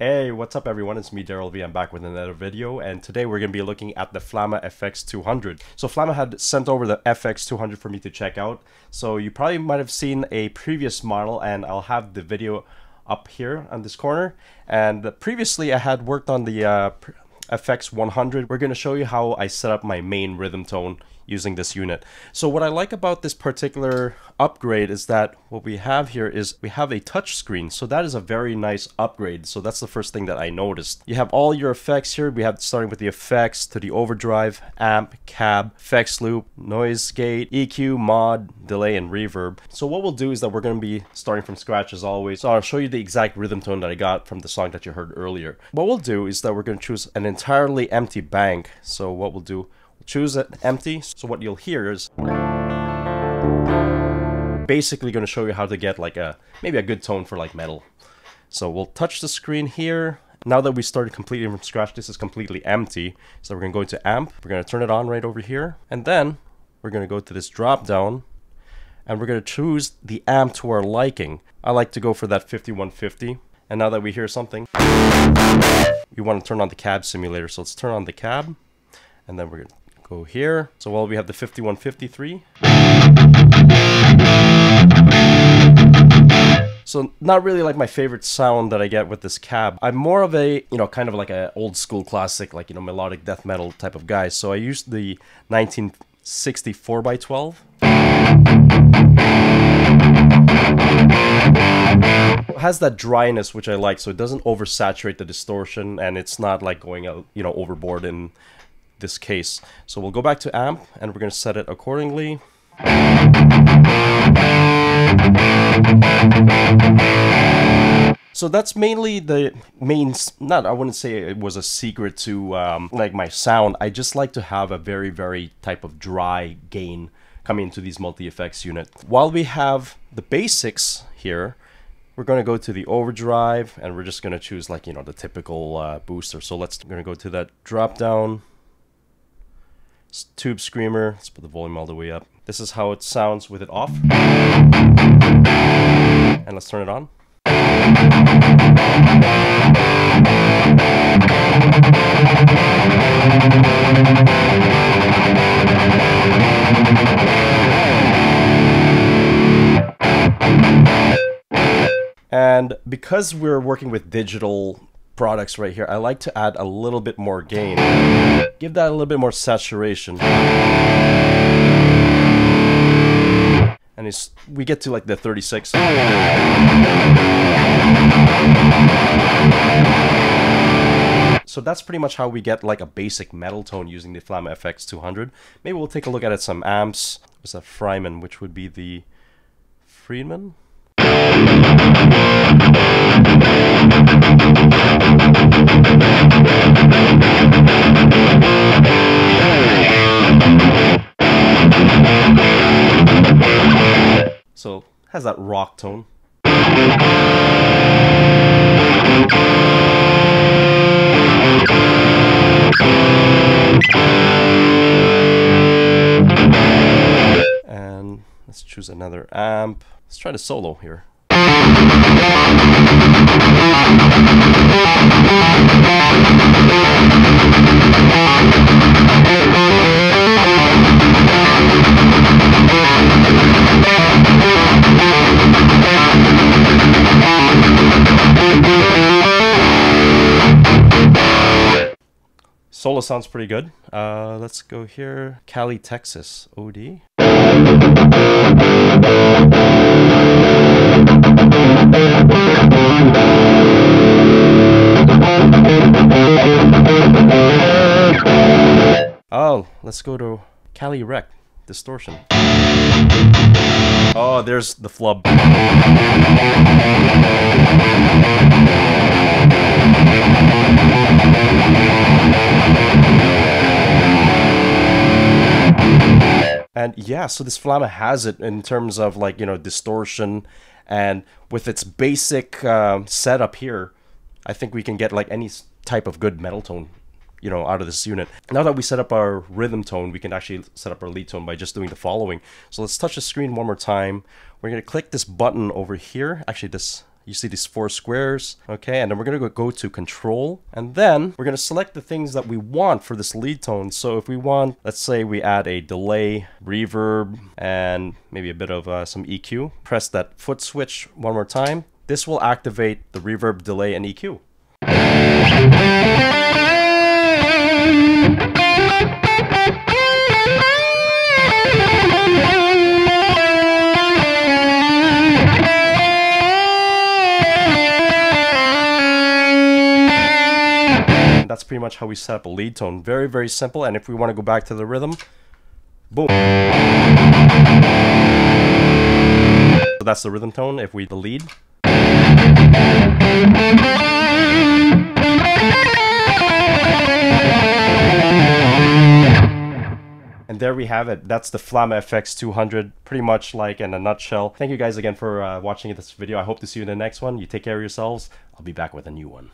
Hey, what's up everyone? It's me, Derryl Vi. I'm back with another video, and today we're going to be looking at the Flamma FX200. So Flamma had sent over the FX200 for me to check out, so you probably might have seen a previous model, and I'll have the video up here on this corner. And previously I had worked on the uh, FX100. We're going to show you how I set up my main rhythm tone using this unit. So what I like about this particular upgrade is that what we have here is we have a touch screen. So that is a very nice upgrade. So that's the first thing that I noticed. You have all your effects here. We have starting with the effects to the overdrive, amp, cab, effects loop, noise gate, EQ, mod, delay, and reverb. So what we'll do is that we're going to be starting from scratch as always. So I'll show you the exact rhythm tone that I got from the song that you heard earlier. What we'll do is that we're going to choose an entirely empty bank. So what we'll do, choose it empty. So what you'll hear is basically going to show you how to get like a maybe a good tone for like metal. So we'll touch the screen here. Now that we started completely from scratch, this is completely empty. So we're going to go into amp. We're going to turn it on right over here. And then we're going to go to this drop down and we're going to choose the amp to our liking. I like to go for that 5150. And now that we hear something, we want to turn on the cab simulator. So let's turn on the cab and then we're going to go here. So while we have the 5153. So not really like my favorite sound that I get with this cab. I'm more of a, you know, kind of like a old school classic, like, you know, melodic death metal type of guy. So I used the 1964 by 12 has that dryness which I like, so it doesn't oversaturate the distortion, and it's not like going out, you know, overboard in this case. So we'll go back to amp and we're going to set it accordingly. So that's mainly the main, not, I wouldn't say it was a secret to um, like my sound. I just like to have a very, very type of dry gain coming into these multi-effects unit. While we have the basics here, we're going to go to the overdrive and we're just going to choose like, you know, the typical uh, booster. So let's, going to go to that drop down tube screamer. Let's put the volume all the way up. This is how it sounds with it off. And let's turn it on. And because we're working with digital products right here, I like to add a little bit more gain. Give that a little bit more saturation. And it's, we get to like the 36. So that's pretty much how we get like a basic metal tone using the Flamma FX200. Maybe we'll take a look at it some amps. It's a Fryman, which would be the Friedman? So has that rock tone. And let's choose another amp. Let's try the solo here. Solo sounds pretty good. Uh, let's go here. Cali, Texas. OD. Oh, let's go to Cali Rec. Distortion. Oh, there's the flub. And yeah, so this Flamma has it in terms of like, you know, distortion and with its basic uh, setup here, I think we can get like any type of good metal tone, you know, out of this unit. Now that we set up our rhythm tone, we can actually set up our lead tone by just doing the following. So let's touch the screen one more time. We're going to click this button over here. Actually, this You see these four squares, okay? And then we're gonna go to control, and then we're gonna select the things that we want for this lead tone. So if we want, let's say we add a delay, reverb, and maybe a bit of uh, some EQ, press that foot switch one more time. This will activate the reverb, delay, and EQ. That's pretty much how we set up a lead tone. Very, very simple. And if we want to go back to the rhythm, boom. So that's the rhythm tone if we the lead. We have it. That's the Flamma FX 200, pretty much like in a nutshell. Thank you guys again for uh, watching this video. I hope to see you in the next one. You take care of yourselves. I'll be back with a new one.